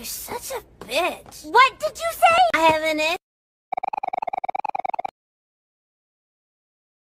You're such a bitch. What did you say? I have an itch.